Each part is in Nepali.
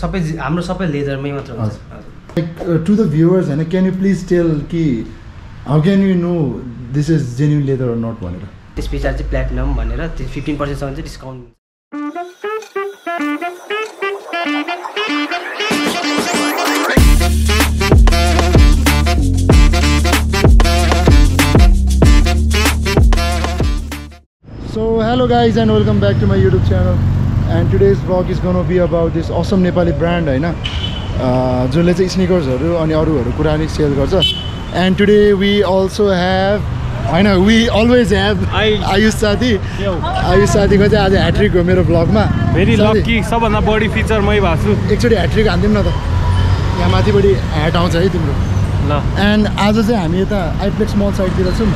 सबै हाम्रो सबै लेदरमै मात्र हुन्छ। हजुर। हजुर लाइक टु द भ्युवर्स होइन क्यान यु प्लिज टेल कि how can you know this is genuine leather or not भनेर? त्यस पछाडि चाहिँ प्लेटिनम भनेर त्यो फिफ्टिन पर्सेन्टसम्म चाहिँ discount So hello guys and welcome back to my YouTube channel and today's vlog is gonna be about this awesome Nepali brand होइन जसले चाहिँ स्निकर्सहरू अनि अरूहरू कुरा नि सेल गर्छ and today we also have होइन वी अलवेज हेभ आयुष साथी। आयुष साथीको चाहिँ आज ह्याट्रिक हो मेरो भ्लगमा भेरी लक्की सबभन्दा बढी फिचर मै भएको छु एकचोटि ह्याट्रिक हानिदिउँ न त यहाँ माथिपट्टि ह्याट आउँछ है तिम्रो ल एन्ड आज चाहिँ हामी यता आइप्लेक्स मल साइडतिर छौँ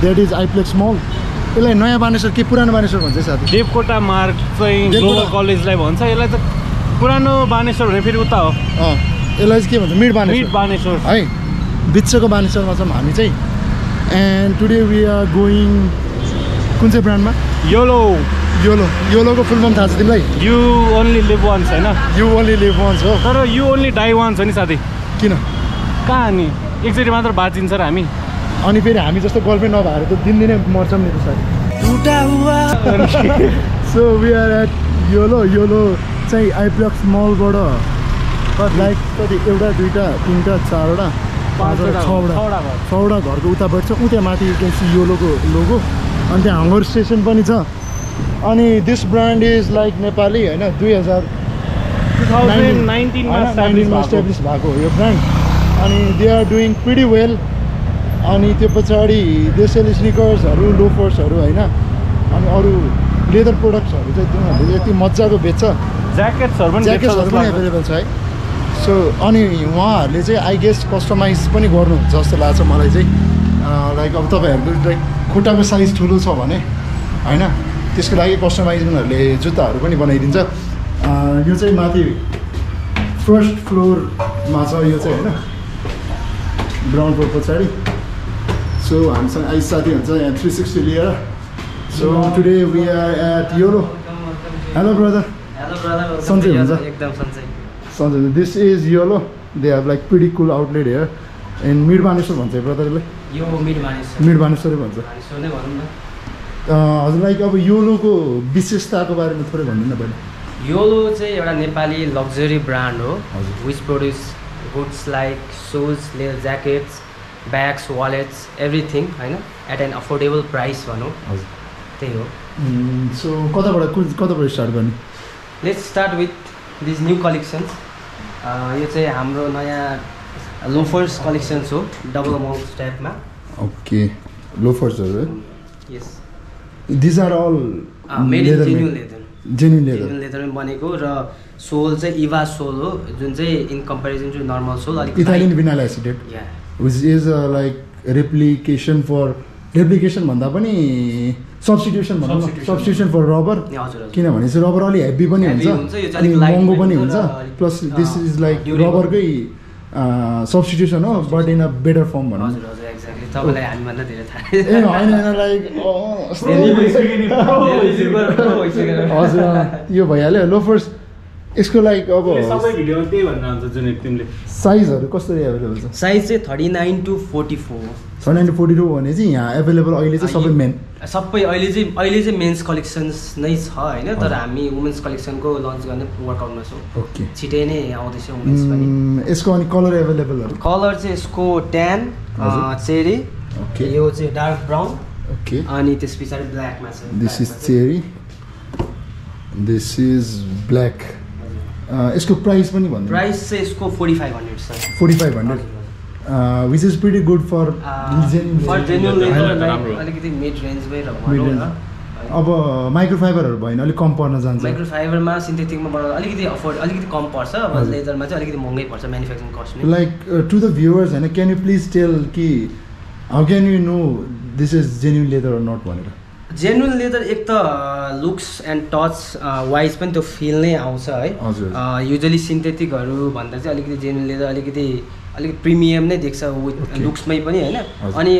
द्याट इज आइप्लेक्स मल यसलाई नयाँ बानेश्वर के पुरानो बानेश्वर भन्छ साथी? देवकोटा मार्ग चाहिँ। ग्लोबल कलेजलाई भन्छ। यसलाई त पुरानो बानेश्वर भने फेरि उता हो। यसलाई चाहिँ के भन्छ? मिड बानेश्वर। बानेश्वर। है बिचको बानेश्वरमा छौँ हामी चाहिँ। And today we are going कुन चाहिँ ब्रान्डमा? योलो योलो योलोको फुल फर्म थाहा छ तिमीलाई? यु ओन्ली लिभ वान्स होइन? यु ओन्ली लिभ वान्स हो। तर यु ओन्ली डाई वान्स हो नि साथी। किन? कहाँ नि एकचोटि मात्र बाँचिन्छ र हामी। अनि फेरि हामी जस्तो गर्लफ्रेन्ड नभएर त दिनदिनै मर्छौँ नि त साथी so we are at YOLO YOLO चाहिँ आइप्लक्स मलबाट लाइक कति एउटा दुइटा तिनवटा चारवटा पाँचवटा छवटा। छवटा घर। छवटा घरको उतापट्टि छ उ त्यहाँ माथि योलोको लोगो अनि त्यहाँ हङ्गर स्टेसन पनि छ। अनि this brand is like Nepali होइन? दुई हजार टु थाउजन्ड नाइन्टिनमा इस्टाब्लिस भएको। हो यो ब्रान्ड अनि they are doing pretty well अनि त्यो पछाडि देसेल स्निकर्सहरू लोफर्सहरू होइन अनि अरू लेदर प्रोडक्ट्सहरू चाहिँ तिनीहरूले यति मजाको बेच्छ। ज्याकेट्सहरू पनि ज्याकेट्सहरू पनि। एभाइलेबल छ है। सो अनि उहाँहरूले चाहिँ आई गेस कस्टमाइज पनि गर्नुहुन्छ जस्तो लाग्छ मलाई चाहिँ। लाइक अब तपाईँहरूको लाइक खुट्टाको साइज ठुलो छ भने होइन त्यसको लागि कस्टमाइज उनीहरूले जुत्ताहरू पनि बनाइदिन्छ। यो चाहिँ माथि फर्स्ट फ्लोरमा छ यो चाहिँ होइन ग्राउन्ड फ्लोर पछाडि। सो हामीसँग आइस साथी हुन्छ यहाँ थ्री सिक्सटी लिएर so today we are at YOLO hello brother सन्चै हुन्छ? एकदम सन्चै सन्चै this is YOLO they have like pretty cool outlet here and mid Baneshwar भन्छ ब्रदरले यो मिड बानेश्वरै भन्छ हजुर लाइक अब योलोको विशेषताको बारेमा थोरै भन्नु न पहिला योलो चाहिँ एउटा नेपाली लग्जरी ब्रान्ड हो। Which produce goods like shoes leather jackets bags wallets everything होइन एट एन अफोर्डेबल प्राइस भनौँ हजुर। त्यही हो। सो कताबाट कुन कताबाट स्टार्ट गर्ने? Let's start with this new collections यो चाहिँ हाम्रो नयाँ लोफर्स कलेक्सन्स हो डबल अमाउन्ट टाइपमा ओके लोफर्सहरू है? Yes these are all made in genuine leather genuine genuine leather लेदरमै बनेको र सोल चाहिँ इभा सोल हो जुन चाहिँ in comparison to normal sole अलिक ethylene vinyl acetate yeah which is like replication for replication भन्दा पनि सब्सटिट्युसन भनौँ न. सब्सटिट्युसन फर रबर किनभने चाहिँ रबर अलिक हेभी पनि हुन्छ हुन्छ, यो चाहिँ अनि महँगो पनि हुन्छ प्लस दिस इज लाइक. रबरकै सब्सटिट्युसन हो but in a better form भनौँ हजुर हजुर एक्ज्याक्टली तपाईँलाई हामीभन्दा धेरै थाहा ए होइन होइन लाइक हजुर यो भइहाल्यो लोफर्स यसको लाइक अब सबै भिडियोमा त्यही भनेर हुन्छ जुन तिमीले साइजहरू कसरी एभाइलेबल छ? साइज चाहिँ thirty nine to forty four. छ नाइन्टी फोर्टी टू भने चाहिँ यहाँ एभाइलेबल अहिले चाहिँ सबै मेन सबै अहिले चाहिँ अहिले चाहिँ मेन्स कलेक्सन्स नै छ होइन तर हामी वुमेन्स कलेक्सनको लन्च गर्ने वर्कआउटमा छौँ ओके। छिटै नै आउँदैछ वुमेन्स पनि। यसको अनि कलर एभाइलेबलहरू कलर चाहिँ यसको ट्यान। Cherry okay. यो चाहिँ डार्क ब्राउन ओके। अनि त्यस पछाडि ब्ल्याकमा छ this is cherry this is black यसको प्राइस पनि भन्नु। प्राइस चाहिँ यसको फोर्टी फाइभ हन्ड्रेड छ forty five hundred which is pretty good for. अलिकति मिड रेन्जमै अब माइक्रोफाइबरहरू भयो भने अलिक कम पर्न जान्छ। माइक्रोफाइबरमा सिन्थेटिकमा बनाउँदा अलिकति अफोर्ड अलिकति कम पर्छ। अब। लेदरमा चाहिँ अलिकति महँगै पर्छ manufacturing cost like to the viewers होइन क्यान यु प्लिज टेल कि how can you know this is genuine leather not भनेर? जेन्युन लेदर एक त लुक्स एन्ड टच वाइज पनि त्यो फिल नै आउँछ है। युजली सिन्थेटिकहरू भन्दा चाहिँ अलिकति जेन्युन लेदर अलिकति अलिकति प्रिमियम नै देख्छ विथ. लुक्समै पनि होइन। अनि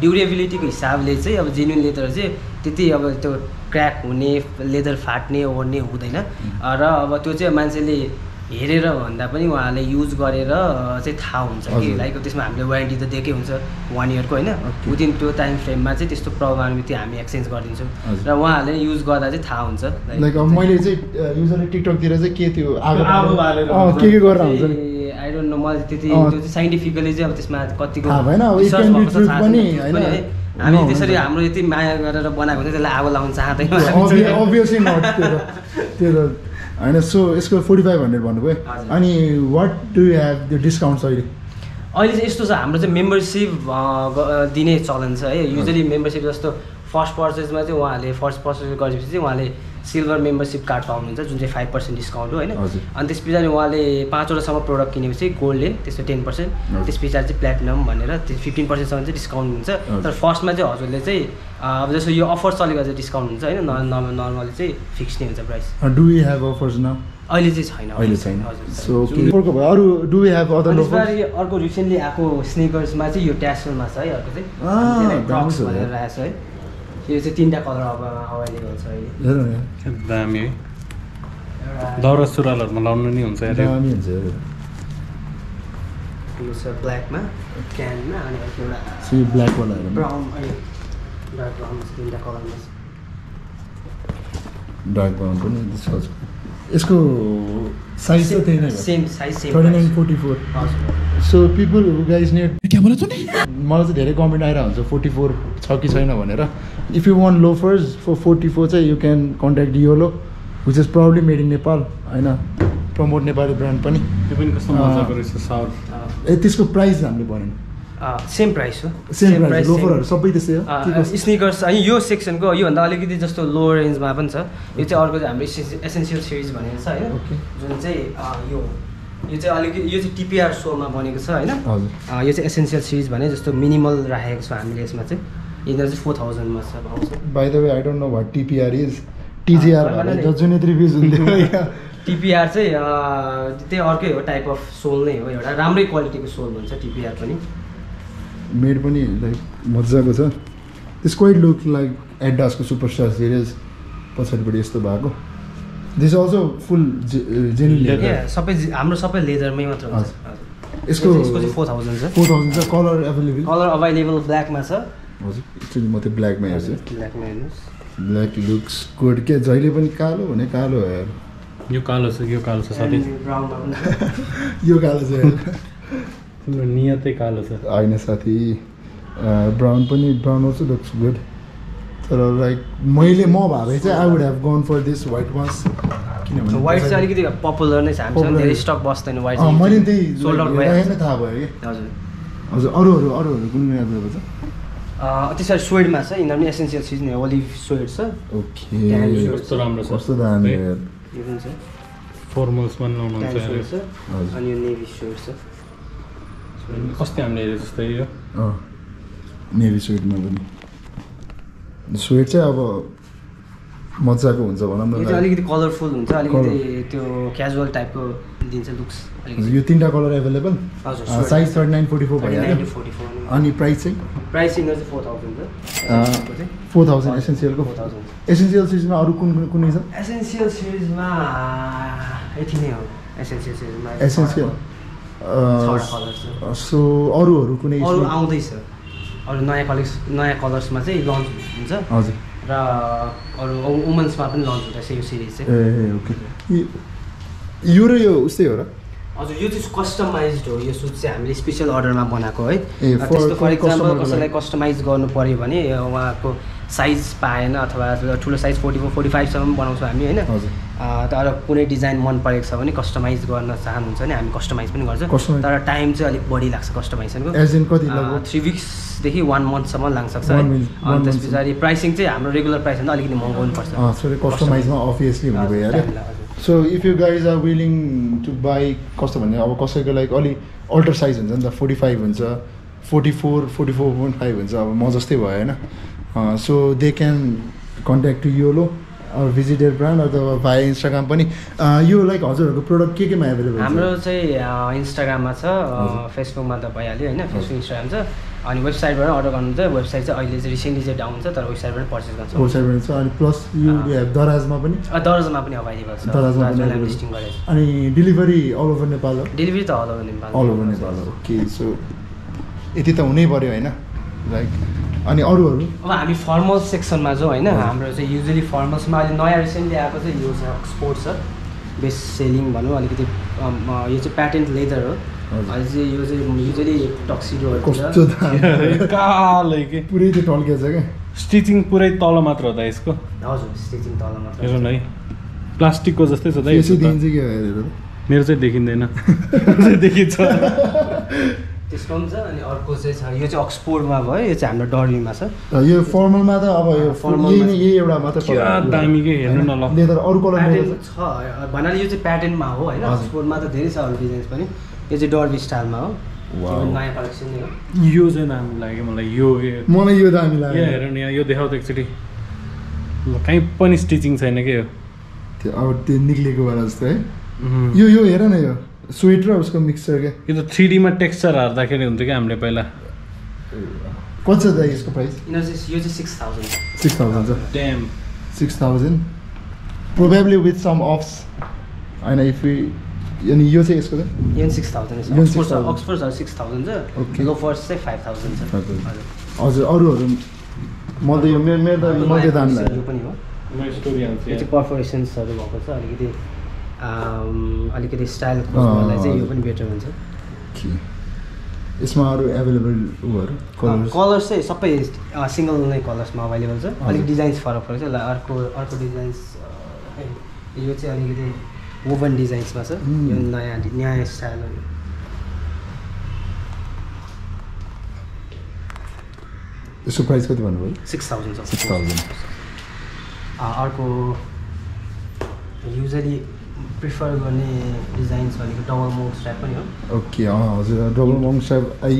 ड्युरेबिलिटीको हिसाबले चाहिँ अब जेन्युन लेदर चाहिँ त्यति अब त्यो क्र्याक हुने लेदर फाट्ने ओर्ने हुँदैन र अब त्यो चाहिँ मान्छेले हेरेर भन्दा पनि उहाँले युज गरेर चाहिँ थाहा हुन्छ कि। लाइक त्यसमा हामीले वारेन्टी त दिएकै हुन्छ वान इयरको होइन. विदिन त्यो टाइम फ्रेममा चाहिँ त्यस्तो प्रब्लम बित्ति हामी एक्सचेन्ज गरिदिन्छौँ। र उहाँहरूले युज गर्दा चाहिँ थाहा हुन्छ लाइक मैले चाहिँ युजरली टिकटकतिर चाहिँ के त्यो। के के गरेर हुन्छ नि आई डोन्ट नो मलाई त्यति। त्यो चाहिँ साइन्टिफिकली चाहिँ अब त्यसमा कतिको। हामी त्यसरी त। हाम्रो यति माया गरेर बनाएको हुन्छ त्यसलाई आगो लाउन चाहँदैन होइन सो यसको फोर्टी फाइभ हन्ड्रेड भन्नुभयो। अनि वाट डु यु हेभ त्यो डिस्काउन्ट्स अहिले? अहिले चाहिँ यस्तो छ हाम्रो चाहिँ मेम्बरसिप दिने चलन छ है। युजली मेम्बरसिप जस्तो फर्स्ट पर्चेजमा चाहिँ उहाँले फर्स्ट पर्चेज गरेपछि चाहिँ उहाँले सिल्भर मेम्बरसिप कार्ड पाउनुहुन्छ जुन चाहिँ फाइभ पर्सेन्ट डिस्काउन्ट हो होइन। अनि त्यस पछाडि उहाँले पाँचवटासम्म प्रोडक्ट किनेपछि गोल्डले त्यसको टेन पर्सेन्ट। त्यस पछाडि चाहिँ प्लेटिनम भनेर त्यो फिफ्टिन पर्सेन्टसम्म चाहिँ डिस्काउन्ट हुन्छ। तर फर्स्टमा चाहिँ हजुरले चाहिँ अब जस्तो यो अफर चलेको चाहिँ डिस्काउन्ट हुन्छ होइन? नर्मली चाहिँ फिक्स नै हुन्छ price do you have offers न अहिले चाहिँ छैन। अहिले छैन। हजुर अर्को रिसेन्टली आएको स्निकर्समा चाहिँ यो ट्यासलमा छ है अर्को चाहिँ। भनेर। राखेको छ है। यो चाहिँ तिनवटा कलर अब अभाइलेबल छ अहिले। हेर न। दामी। है दौरा सुरुवालहरूमा लाउनु नि हुन्छ दामी हुन्छ छ ब्ल्याकमा क्यानमा अनि अर्को एउटा सी ब्ल्याकवाला हेर न। ब्राउन अनि डार्क ब्राउन तिनवटा कलरमा। छ डार्क ब्राउन पनि यसको साइज चाहिँ त्यही नै same size same thirty nine forty four. हजुर। सो पिपल गाइज नेट मलाई चाहिँ धेरै कमेन्ट आइरहेको हुन्छ। फोर्टी फोर छ कि छैन भनेर। If you want loafers for forty four चाहिँ you can contact YOLO which is proudly made in Nepal होइन? प्रमोट नेपाली ब्रान्ड पनि। साउथ ए त्यसको प्राइस हामीले भनेन। सेम प्राइस हो। सेम प्राइस लोफरहरू सबै त्यस्तै हो? स्निकर्स अनि यो सेक्सनको योभन्दा अलिकति जस्तो लोवर रेन्जमा पनि छ। यो चाहिँ अर्को चाहिँ हाम्रो एसेन्सियल सिरिज भनेको छ होइन. जुन चाहिँ यो यो चाहिँ अलिकति यो चाहिँ टिपिआर सोमा बनेको छ होइन? यो चाहिँ एसेन्सियल सिरिज भने जस्तो मिनिमल राखेको छ हामीले यसमा चाहिँ। यिनीहरू चाहिँ फोर थाउजन्डमा छ by the way I don't know what TPR is TGR जुन रिभ्युज हुन्थ्यो। टिपिआर चाहिँ अँ, त्यही अर्कै हो टाइप अफ सोल नै हो एउटा। राम्रै क्वालिटीको सोल भन्छ टिपिआर पनि। मेड पनि लाइक मजाको छ। क्वाइट लुक लाइक एडासको सुपरस्टार सिरिज पछाडिपट्टि यस्तो भएको। This also full. Yeah, सबै हाम्रो सबै लेदरमै मात्र हुन्छ। यसको यसको चाहिँ फोर थाउजन्ड छ। फोर थाउजन्ड छ। कलर एभाइलेबल कलर अभाइलेबल ब्ल्याकमा छ। हजुर। एकचोटि म त्यो ब्ल्याकमा हेर्छु। ब्ल्याकमा हेर्नुहोस्। ब्ल्याक लुक्स गुड के जहिले पनि कालो भने कालो हो यार। यो कालो छ यो कालो छ साथै। छ यो कालो। तिम्रो नियतै कालो छ। होइन साथी। ब्राउन पनि ब्राउन अल्सो लुक्स गुड तर लाइक मैले म भए चाहिँ I would have gone for this white ones किनभने वाइट चाहिँ अलिकति पपुलर नै छ। हामीसँग Popular. धेरै स्टक बस्दैन वाइट अँ, मैले पनि त्यही थाहा भयो कि। हजुर। हजुर अरूहरू अरूहरू कुन कुन एभाइलेबल छ? अँ, त्यसरी स्वेडमा छ। यिनीहरू पनि एसेन्सियल चिज नै ओलिभ स्वेड छ। ओके. कस्तो राम्रो छ? कस्तो दामी यार। यो पनि छ। फर्मल्समा पनि ट्यान लाउनुहुन्छ स्वेड छ। हजुर। अनि यो नेभी स्वेड छ। अस्ति हामीले हेरे जस्तै यो? अँ। नेभी स्वेटमा पनि। स्वेट चाहिँ अब मजाको हुन्छ भनौँ न अलिकति कलरफुल हुन्छ अलिकति त्यो क्याजुअल टाइपको दिन्छ लुक्स यो तिनवटा कलर एभाइलेबल हजुर, size thirty nine forty four भइहाल्यो। अनि प्राइस चाहिँ? प्राइस चाहिँ फोर थाउजन्ड फोर थाउजन्ड एसेन्सियलको फोर थाउजन्ड एसेन्सियल चिजमा अरू कुन कुन कुनै छ? एसेन्सियल सिरिजमा यति नै हो। एसेन्सियल सिरिजमा एसेन्सियल सो अरूहरू कुनै आउँदैछ। अरू नयाँ कलेक्स नयाँ कलर्समा चाहिँ लन्च हुन्छ। हजुर। र अरू वुमन्समा पनि लन्च हुँदैछ यो सिरिज चाहिँ। ए ओके यो र यो उस्तै हो र? हजुर यो चाहिँ कस्टमाइज हो। यो सुज चाहिँ हामीले स्पेसल अर्डरमा बनाएको है। त्यस्तो फर इक्जाम्पल कसैलाई। कस्टमाइज गर्नु पऱ्यो भने उहाँको साइज पाएन अथवा ठुलो साइज फोर्टी फोर फोर्टी फाइभसम्म बनाउँछौँ हामी होइन? तर कुनै डिजाइन मन परेको छ भने कस्टमाइज गर्न चाहनुहुन्छ भने हामी कस्टमाइज पनि गर्छौँ। तर टाइम चाहिँ अलिक बढी लाग्छ लगभग थ्री विक्सदेखि वान मन्थसम्म लाग्न सक्छ अनि त्यस. पछाडि प्राइसिङ चाहिँ हाम्रो रेगुलर प्राइसभन्दा अलिकति महँगो पर्छ। अँ सरी कस्टमाइजमा अभियसली लाग्छ। So if you guys are willing to buy कस्तो भन्ने अब कसैको लाइक अलि अल्टर साइज हुन्छ नि त फोर्टी फाइभ हुन्छ forty four forty four point five हुन्छ अब म जस्तै भयो होइन। So they can contact to YOLO visit your brand अथवा भाइ इन्स्टाग्राम पनि यो लाइक हजुरहरूको प्रोडक्ट के केमा एभाइलेबल हाम्रो चाहिँ इन्स्टाग्राममा छ। फेसबुकमा त भइहाल्यो होइन फेसबुक इन्स्टाग्राम छ। अनि वेबसाइटबाट अर्डर गर्नुहुन्छ वेबसाइट चाहिँ अहिले चाहिँ रिसेन्टली चाहिँ डाउन छ तर वेबसाइटबाट पर्चेस गर्छ वेबसाइटबाट छ अनि प्लस यो। यहाँ दराजमा पनि? दर्जमा पनि अभाइलेबल छ। दराजमा पनि लिस्टिङ गरेको छ। अनि डेलिभरी अल ओभर नेपाल हो? डेलिभरी त all over Nepal all over Nepal okay so यति त हुनै पऱ्यो होइन। लाइक अनि अरूहरू? अब हामी फर्मल सेक्सनमा छौँ होइन? हाम्रो चाहिँ युजली फर्मल्समा अहिले नयाँ रिसेन्टली आएको चाहिँ यो छ स्पोर्ट्स छ। बेस्ट सेलिङ भनौँ अलिकति यो चाहिँ प्याटेन्ट लेदर हो। अहिले चाहिँ यो चाहिँ युजली टक्सिडोहरू दाम। कालै के पुरै त्यो टल्केछ क्या? स्टिचिङ पुरै तल मात्र हो त यसको? हजुर स्टिचिङ तल मात्र हेर न है। प्लास्टिकको जस्तै छ त मेरो चाहिँ देखिँदैन। देखिन्छ। त्यसको पनि छ अनि अर्को चाहिँ छ यो चाहिँ अक्सफोर्डमा भयो यो चाहिँ हाम्रो डर्बीमा छ। यो फर्मलमा त अब यो यही नै यही एउटा मात्र क्या दामी के हेर्नु न ल। लेदर अरू कलर छ भन्नाले यो चाहिँ प्याटेन्टमा हो होइन। अक्सफोर्डमा त धेरै छ अरू डिजाइन्स पनि। यो चाहिँ डर्बी स्टाइलमा हो। नयाँ कलेक्सन हो। यो चाहिँ दामी लाग्यो मलाई यो मलाई यो दामी लाग्यो। हेर न यहाँ यो देखाउ त एकचोटि। ल कहीँ पनि स्टिचिङ छैन के यो? त्यो अब त्यो निक्लेको बेला जस्तो। है. यो यो हेर न यो। स्वेट र उसको मिक्सचर क्या यो त थ्री डीमा टेक्स्चर हार्दाखेरि हुन्थ्यो क्या हामीले पहिला। कति छ दाइ यसको प्राइस? यो चाहिँ सिक्स थाउजन्ड छ। सिक्स थाउजन्ड छ। Damn six thousand probably with some offs होइन इफ अनि यो चाहिँ यसको चाहिँ सिक्स थाउजन्ड यो पनि छ 6,000 अक्सफोर्ड सिक्स थाउजन्ड छ। Okay. लोफर्स चाहिँ फाइभ थाउजन्ड छ। 5,000. हजुर। हजुर अरूहरू मलाई त यो मेरो मेरो त त्यो दामी यो लाग्यो। पनि हो। म यो। चाहिँ पर्फोरेसन्सहरू भएको छ अलिकति अलिकति स्टाइल खोज्नलाई चाहिँ यो। पनि बेटर हुन्छ। यसमा अरू एभाइलेबल उहरू कलर्स चाहिँ सबै सिङ्गल नै कलर्समा अभाइलेबल छ। अलिक डिजाइन्स फरक फरक छ ल अर्को अर्को डिजाइन्स यो चाहिँ अलिकति वोभन डिजाइन्समा छ. यो नयाँ नयाँ स्टाइल हो। यसको प्राइस कति भन्नुभयो? सिक्स थाउजन्ड छ। सिक्स थाउजन्ड अर्को युजली प्रिफर गर्ने डिजाइन्स भनेको डबल मोड स्ट्राइप पनि हो। ओके अँ हजुर डबल मङ साइब आई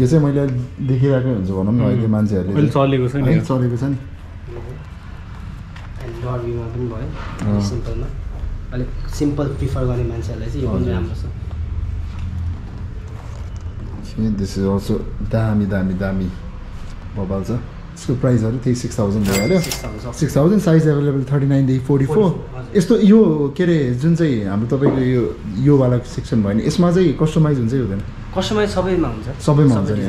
यो चाहिँ मैले देखिरहेकै हुन्छ भनौँ न अहिले अहिले मान्छेहरूले। चलेको छ नि। चलेको छ नि। एन्ड डर्बीमा पनि भयो सिम्पलमा। अलिक सिम्पल प्रिफर गर्ने मान्छेहरूलाई चाहिँ यो पनि। राम्रो छ। दिस इज अल्सो दामी दामी दामी मोबाइल छ। यसको प्राइसहरू त्यही सिक्स थाउजन्ड भइहाल्यो six thousand size available thirty नाइनदेखि forty four 44, हजुर। यस्तो यो के अरे जुन चाहिँ हाम्रो तपाईँको यो योवाला सेक्सन भयो भने यसमा चाहिँ कस्टमाइज हुन्छ हुँदैन? कस्टमाइज सबैमा हुन्छ। सबैमा हुन्छ नि,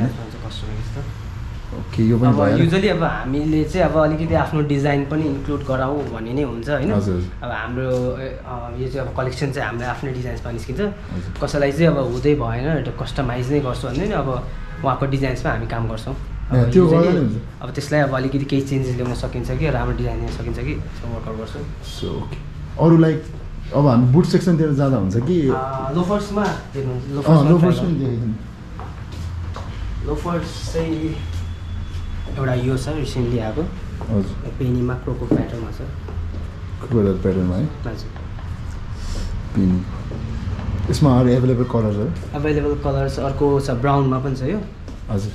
ओके यो पनि भइहाल्यो युजली अब हामीले चाहिँ अब अलिकति आफ्नो डिजाइन पनि इन्क्लुड गराउँ भन्ने नै हुन्छ होइन। अब हाम्रो यो चाहिँ अब कलेक्सन चाहिँ हाम्रो आफ्नै डिजाइन्समा निस्किन्छ। कसैलाई चाहिँ अब हुँदै भएन एउटा कस्टमाइज नै गर्छु भने नि अब उहाँको डिजाइन्समा हामी काम गर्छौँ। त्यो। अब त्यसलाई अब अलिकति केही चेन्जेस ल्याउन सकिन्छ कि राम्रो डिजाइन ल्याउन सकिन्छ कि वर्कआउट गर्छु। सो ओके अरू लाइक अब हामी बुट सेक्सनतिर जाँदा हुन्छ कि? लोफर्समा लोफर्स पनि चाहिँ एउटा यो छ रिसेन्टली आएको। हजुर। पेनीमा क्रोको प्याटर्नमा छ। क्रोकोडाइल प्याटर्नमा है? हजुर पिन। यसमा अरू एभाइलेबल कलर्सहरू एभाइलेबल कलर्स अर्को छ ब्राउनमा पनि छ यो। हजुर।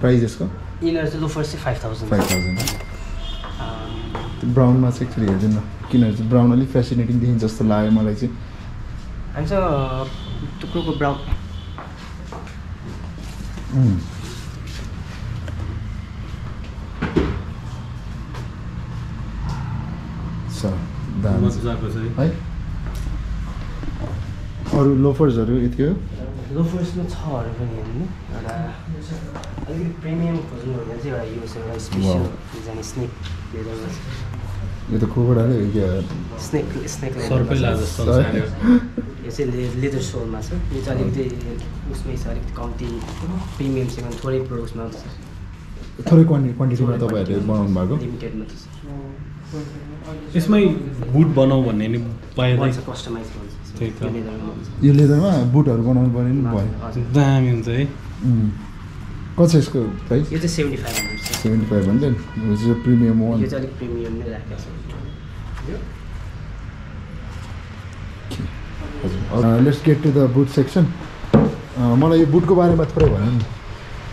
प्राइस यसको यिनीहरू चाहिँ चाहिँ फाइभ थाउजन्ड फाइभ थाउजन्ड त्यो ब्राउनमा चाहिँ एकचोटि हेरिदिनु न किनभने चाहिँ ब्राउन अलिक फेसिनेटिङ देखिन्छ जस्तो लाग्यो मलाई चाहिँ। टुक्रोको ब्राउन है। अरू लोफर्सहरू यति हो? लोफर्समा छहरू पनि हेर्नु नि एउटा अलिकति प्रिमियम खोज्नु हो भने चाहिँ एउटा यो छ एउटा स्पेसल Wow. डिजाइन स्नेक लेदरमा छ यो त क्या स्नेक स्नेक छ। छ यो। चाहिँ ले लेदर सोलमा छ यो चाहिँ अलिकति उसमै छ अलिकति कम्ती प्रिमियम चाहिँ थोरै प्रोडक्ट्समा छ थोरै क्वान्टिटी क्वान्टिटीमा तपाईँहरूले बनाउनु भएको लिमिटेडमा छ यसमै बुट बनाऊ भन्ने नि कस्टमाइज भन्छ त्यही त। यो लेदरमा बुटहरू बनाउनु पर्ने नि भयो। दामी हुन्छ है. कति छ यसको प्राइस? यो चाहिँ seventy five hundred seventy five hundred? यो चाहिँ प्रिमियम वान। यो चाहिँ अलिक प्रिमियम नै राखेको छ। Let's get to the boot section मलाई यो बुटको बारेमा थोरै भनौँ न।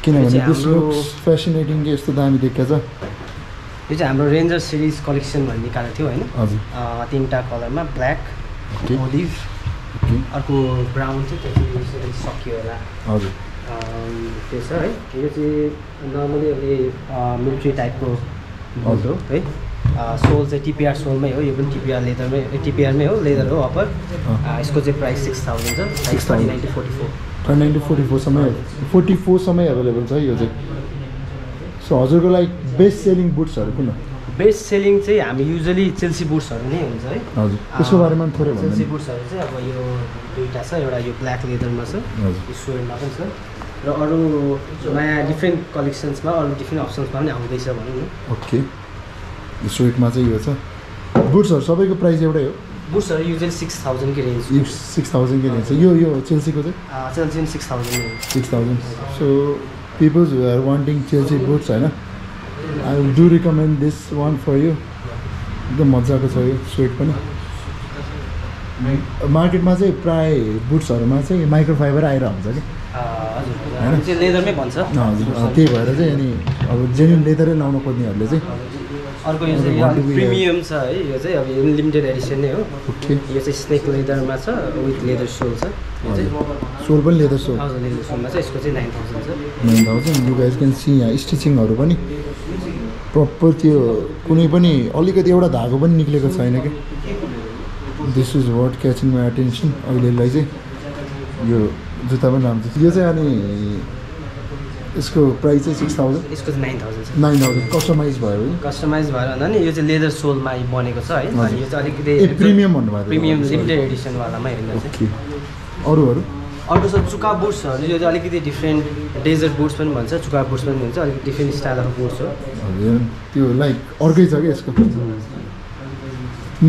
किनभने फेसिनेटिङ के यस्तो दामी देखिएको छ? यो चाहिँ हाम्रो रेन्जर सिरिज कलेक्सन भन्ने निकालेको थियो होइन? तिनवटा कलरमा ब्ल्याक ओलिभ ओके अर्को ब्राउन चाहिँ त्यो चाहिँ सकियो होला हजुर त्यो छ है यो चाहिँ नर्मली अब मिलिट्री टाइपको बुट हो है सोल चाहिँ टिपिआर सोलमै हो यो पनि टिपिआर लेदरमै टिपिआरमै हो लेदर हो अप्पर। यसको चाहिँ प्राइस सिक्स थाउजन्ड छ 6,000 thirty ninety forty four ninety forty फोरसम्म forty फोरसम्म एभाइलेबल छ यो चाहिँ सो हजुरको लागि बेस्ट सेलिङ बुट्सहरू कुन हो? बेस्ट सेलिङ चाहिँ हामी युजली चेल्सी बुट्सहरू नै हुन्छ है। हजुर। त्यसको बारेमा थोरै चेल्सी बुट्सहरू चाहिँ अब यो दुइटा छ एउटा यो ब्ल्याक लेदरमा छ स्वेडमा पनि छ। र अरू नयाँ डिफ्रेन्ट कलेक्सन्समा अरू डिफ्रेन्ट अप्सन्समा पनि आउँदैछ भनौँ न। ओके स्विटमा चाहिँ यो छ। बुट्सहरू सबैको प्राइस एउटै हो। बुट्सहरू युजली सिक्स थाउजन्डकै रेन्ज सिक्स थाउजन्डकै रेन्ज यो यो चेल्सीको चाहिँ? Chelsea six thousand six thousand so peoples who are wanting Chelsea boots होइन? I do recommend this one for you एकदम मजाको छ यो स्वेट पनि। मार्केटमा चाहिँ प्राय बुट्सहरूमा चाहिँ माइक्रोफाइबर आएर हुन्छ कि? हजुर त्यही भएर चाहिँ अनि अब जेन्युन लेदरै लाउनु खोज्नेहरूले चाहिँ अर्को यो चाहिँ? प्रिमियम छ है। यो चाहिँ अब लिमिटेड एडिसन नै हो। यो चाहिँ स्नेक लेदरमा छ विथ लेदर सोल छ। यो चाहिँ सोल पनि लेदर सोल हजुर लेदर सोलमा चाहिँ यसको चाहिँ नाइन थाउजन्ड छ। Nine thousand you guys can see यहाँ स्टिचिङहरू पनि। प्रपर त्यो कुनै पनि अलिकति एउटा धागो पनि निक्लेको छैन कि? This is what catching my attention अहिलेलाई चाहिँ यो जुत्ता पनि राम्रो छ। यो चाहिँ अनि यसको प्राइस चाहिँ सिक्स थाउजन्ड यसको चाहिँ nine thousand nine thousand customize भयो भने कस्टमाइज भएर भन्दा नि यो चाहिँ लेदर सोलमा बनेको छ है। यो चाहिँ अलिकति प्रिमियम भन्नुभएको प्रिमियम लिमिटेड एडिसनवालामा हेर्दा चाहिँ। ओके अरूहरू अर्को छ चुका बुट्सहरू यो चाहिँ अलिकति डिफ्रेन्ट डेजर्ट बुट्स पनि भन्छ। चुका बुट्स पनि भन्छ। अलिकति डिफ्रेन्ट स्टाइल अफ बुट्स हो। त्यो लाइक अर्कै छ क्या यसको।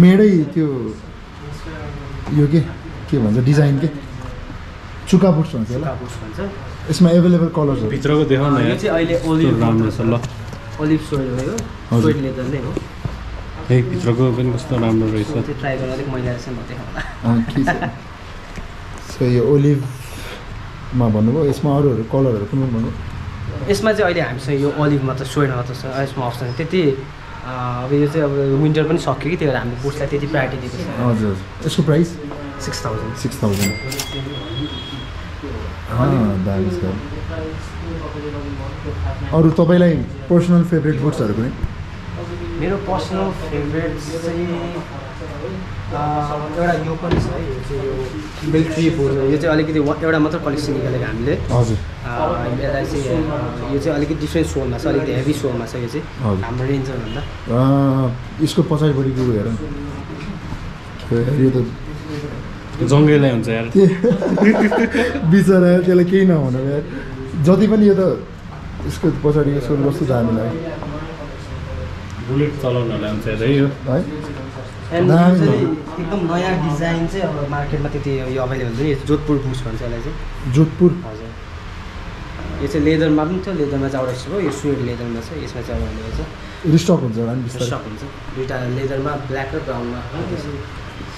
मेडै त्यो यो के? के भन्छ? डिजाइन के? चुका बुट्स भन्छ चुका यसलाई बुट्स भन्छ। यसमा एभाइलेबल कलर्सहरू भित्रको देखाउ न यो यार चाहिँ अहिले कस्तो ओलिभ राम्रो छ ल। ओलिभ सोइल हो यो। सोइल लेदर नै हो। है भित्रको पनि कस्तो राम्रो रहेछ। ट्राई गर्न अलिक मैला रहेछ म देखाउँला। अँ, के छ? सो यो ओलिभमा भन्नुभयो। यसमा अरूहरू कलरहरू कुन भन्नु यसमा चाहिँ अहिले हामीसँग यो ओलिभ मात्र सोइड मात्र छ यसमा अप्सन। छ त्यति अँ, अब यो चाहिँ अब विन्टर पनि सक्यो कि त्यही भएर हामीले बुट्सलाई त्यति प्रायोरिटी दिएको छ हजुर यसको price six thousand six thousand अरू तपाईँलाई पर्सनल फेभरेट बुट्सहरू कुनै? मेरो पर्सनल फेभरेट चाहिँ अँ, एउटा यो पनि छ है यो चाहिँ यो मिल्ट्री बुट यो चाहिँ अलिकति एउटा मात्र कलेक्सन निकालेको हामीले। हजुर। यसलाई चाहिँ यो चाहिँ अलिकति डिफ्रेन्ट सोलमा छ अलिकति हेभी सोलमा छ यो चाहिँ। हाम्रो रेन्जरभन्दा अँ, यसको पछाडिपट्टिको हेर। न। यो त जङ्गैलाई हुन्छ यार। बिचरा त्यसलाई केही नहुनु यार। जति पनि यो त यसको पछाडि यसको कस्तो लाग्यो बुलेट चलाउनहरूलाई हुन्छ है यो। है। एकदम नयाँ डिजाइन चाहिँ अब मार्केटमा त्यति यो अभाइलेबल छ जोधपुर बुट्स भन्छ यसलाई चाहिँ। जोधपुर? हजुर। यो चाहिँ लेदरमा पनि थियो लेदरमा चाहिँ एउटा हो यो स्वेड लेदरमा छ यसमा चाहिँ अभाइलेबल छ रिस्टक हुन्छ सक हुन्छ। दुइटा लेदरमा ब्ल्याक र ब्राउनमा।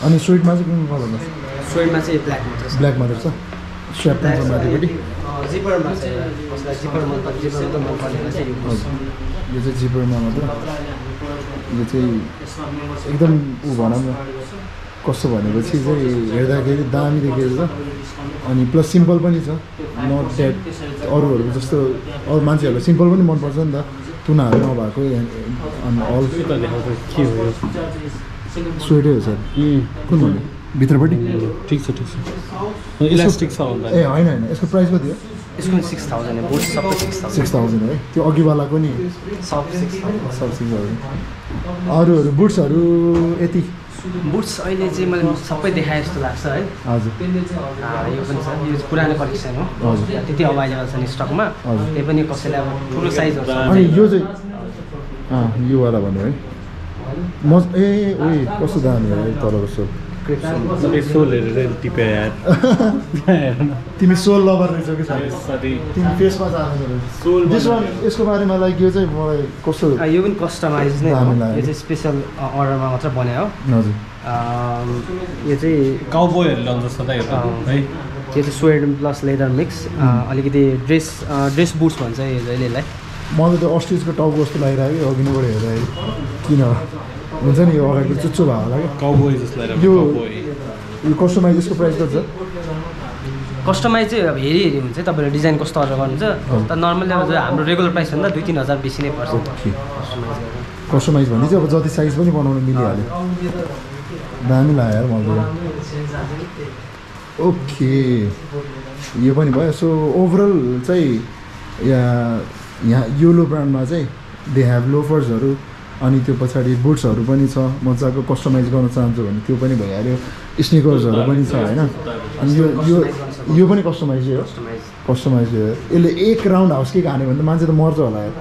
अनि स्विटमा चाहिँ कुन कलरमा स्वेडमा चाहिँ ब्ल्याक मात्र छ। ब्ल्याक मात्र छ? छ माथिपट्टि? जिपरमा चाहिँ कसलाई जिपर मन पर्छ जिपर मात्र मन पर्नेलाई चाहिँ यो चाहिँ जिपरमा मात्र? यो चाहिँ एकदम ऊ भनौँ न। कस्तो भनेपछि चाहिँ हेर्दाखेरि दामी देखिएको छ अनि प्लस सिम्पल पनि छ। नट द्याट अरूहरू जस्तो अरू मान्छेहरूलाई सिम्पल पनि मनपर्छ नि त। तुनाहरू नभएको अनि अल के हो यो स्वेटै हो सर। कुन भन्यो? भित्रपट्टि? ठिक छ ठिक छ। इलास्टिक छ ए होइन होइन यसको प्राइस कति हो? यसको सिक्स थाउजन्ड हो बुट्स सबै सिक्स थाउजन्ड। है त्यो अघिवालाको नि? सब सिक्स सब सिक्स थाउजन्ड अरूहरू बुट्सहरू यति। बुट्स अहिले चाहिँ मैले सबै देखाएँ जस्तो लाग्छ है। हजुर। यो पनि छ। यो पुरानो कलेक्सन हो। हजुर। त्यति अभाइलेबल छ नि स्टकमा। त्यही पनि कसैलाई अब ठुलो साइजहरू छ अनि यो चाहिँ योवाला भन्यो है। म ए उयो कस्तो दामी हो तलको सोल तिमी सोल लभर रहेछौ कि तिमी फेसमा यसको बारेमा लाइक यो चाहिँ मलाई कस्तो यो पनि कस्टमाइज नै। यो चाहिँ स्पेसल अर्डरमा मात्र बनायो हजुर। यो चाहिँ काउबोयहरू लाउँछ सधैँ। है। यो चाहिँ स्वेड प्लस लेदर मिक्स अलिकति ड्रेस ड्रेस बुट्स भन्छ यो जहिले यसलाई मलाई त अस्टिजको टाउको जस्तो लागिरहेको अघि नैबाट हेर्दाखेरि किन? हुन्छ नि यो अगाडिको चुच्चो भएको होला क्या यो- यो कस्टमाइज यसको प्राइस कति छ कस्टमाइज चाहिँ अब हेरी हेरी हुन्छ तपाईँले डिजाइन कस्तो अर्डर गर्नुहुन्छ तर नर्मली अब हाम्रो रेगुलर प्राइसभन्दा दुई तिन हजार बेसी नै पर्छ कस्टमाइज भने चाहिँ अब जति साइज पनि बनाउनु मिलिहाल्यो दामी लाग्यो यार मलाई ओके यो पनि भयो सो ओभरअल चाहिँ यहाँ यहाँ योलो ब्रान्डमा चाहिँ दे हेभ लोफर्सहरू अनि त्यो पछाडि बुट्सहरू पनि छ मजाको कस्टमाइज गर्न चाहन्छु भने त्यो पनि भइहाल्यो। स्निकर्सहरू पनि छ होइन? अनि यो यो यो पनि कस्टमाइजै हो। कस्टमाइज हो। यसले एक राउन्ड हाउस केक हान्यो भने त मान्छे त मर्छ होला यार।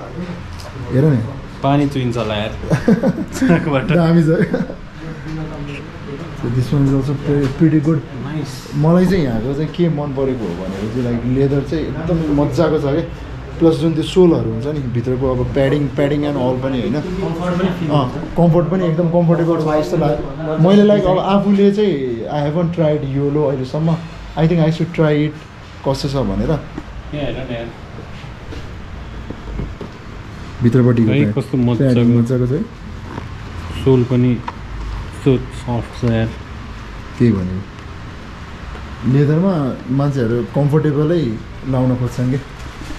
हेर नि। पानी चुइन्छ होला यार। दामी छ this one is also pretty good मलाई चाहिँ यहाँको चाहिँ के मन परेको हो भनेको चाहिँ लाइक लेदर चाहिँ एकदम मजाको छ क्या प्लस जुन त्यो सोलहरू हुन्छ नि भित्रको अब प्याडिङ प्याडिङ एन्ड अल पनि होइन। कम्फोर्ट पनि एकदम कम्फोर्टेबल छ जस्तो लाग्यो मैले लाइक अब आफूले चाहिँ आई हेभन ट्राइड योलो अहिलेसम्म। I think I should try it कस्तो छ भनेर। प्या- कस्तो मजाको। प्याडिङ मजाको छ है सोल पनि सफ्ट छ त्यही भनेको लेदरमा मान्छेहरू कम्फोर्टेबलै लाउन खोज्छन् कि?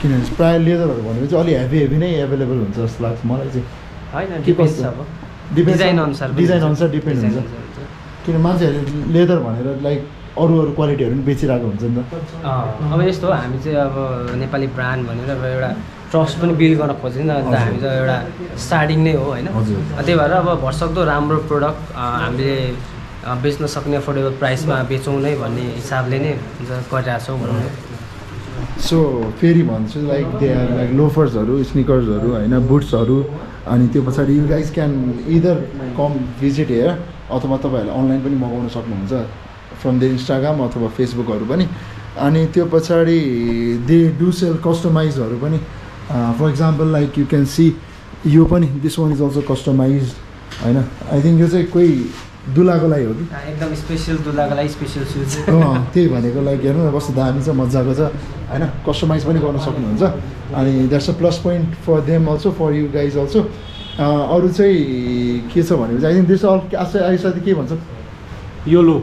किनभने प्रायः लेदरहरू भनेको चाहिँ अलिक हेभी हेभी नै एभाइलेबल हुन्छ जस्तो लाग्छ मलाई चाहिँ के कस्तो? डिजाइन अनुसार डिजाइन। अनुसार डिपेन्ड हुन्छ। किन मान्छेहरूले लेदर भनेर लाइक अरू अरू क्वालिटीहरू पनि बेचिरहेको हुन्छ नि त अब यस्तो हामी चाहिँ अब नेपाली ब्रान्ड भनेर अब एउटा ट्रस्ट पनि बिल्ड गर्न खोज्छ नि त। हामी त एउटा स्टार्टिङ नै हो होइन। त्यही भएर अब भरसक्दो राम्रो प्रोडक्ट हामीले बेच्न सक्ने अफोर्डेबल प्राइसमा बेचौँ नै भन्ने हिसाबले नै गरिरहेको छौँ भनौँ न सो फेरि भन्छु लाइक दे आर लाइक लोफर्सहरू स्निकर्सहरू होइन बुट्सहरू अनि त्यो पछाडि you guys can either come visit here अथवा तपाईँहरूले अनलाइन पनि मगाउन सक्नुहुन्छ फ्रम द इन्स्टाग्राम अथवा फेसबुकहरू पनि. अनि त्यो पछाडि दे डु सेल कस्टमाइजहरू पनि. For example like you can see यो पनि this one is also customize होइन. आई थिङ्क यो चाहिँ कोही दुलाको लागि हो कि? एकदम स्पेसल दुलाको लागि स्पेसल सुज अँ त्यही भनेको लाइक हेर्नु न कस्तो दामी छ मजाको छ। होइन कस्टमाइज पनि गर्न सक्नुहुन्छ। अनि that's a plus point for them also for you guys also अरू चाहिँ के छ भनेपछि I think this all Asha Ayusha के भन्छ? योलो